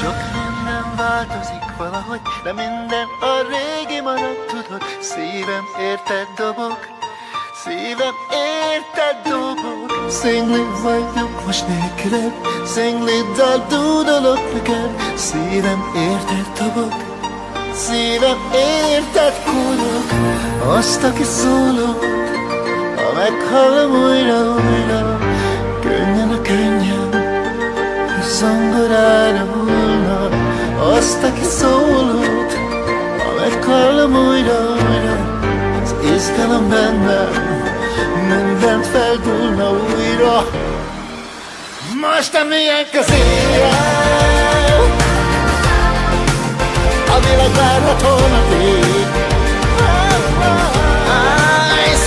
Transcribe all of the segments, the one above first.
Sok minden változik valahogy, de minden a régi marad, tudod. Szívem érted dobog, szívem érted dobog. Szingli vagyok most nélküled, szingliddal dúdolok neked. Szívem érted dobog, szívem érted kurog Azt, aki szólok, ha meghallom újra, újra Könnyen a zongorára volna Azt, aki szólott Ha meghallom újra, újra Az izgalom bennem Mindent feldúlna újra. Most nem milyen az éjjel A világ várhat holnapig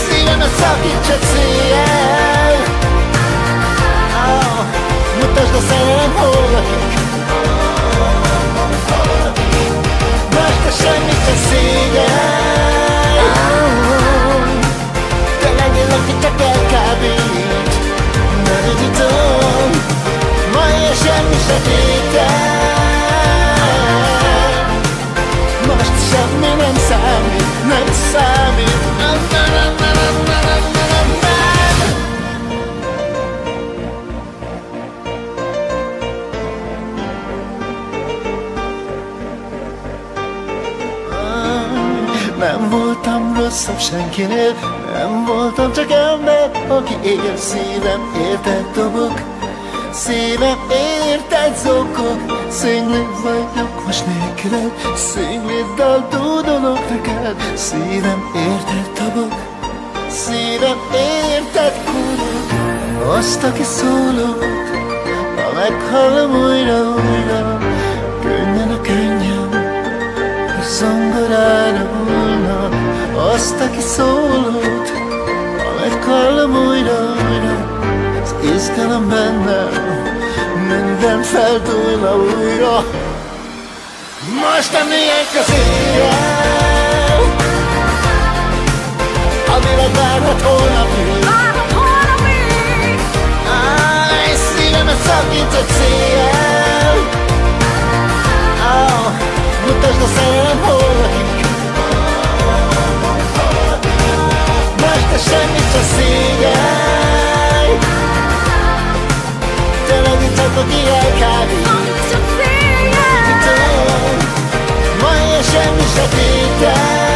Szívemet szakítsa cél Mutasd a szerelem lakik Most a semmit csak szégyen Te legyél, aki csak elkábít Ne tudom Ma ilyen semmi se Voltam rosszabb senkinél Nem voltam csak ember, aki él Szívem érted dobog. Szívem érted zokog. Szingli vagyok most nélküled Szingliddal dúdolok neked. Szívem érted dobog. Szívem érted kurog. Azt, aki szólott Ha meghallom újra, újra Azt, aki szólott Ha meghallom újra, újra Az izgalom bennem Minden feldúlna újra. Most nem miénk az éjjel A világ várhat holnapig Várhat holnapig Áj, szívemet szakít a cél た時以外限り Kita Maya siya ni siya tita